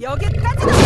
여기까지다!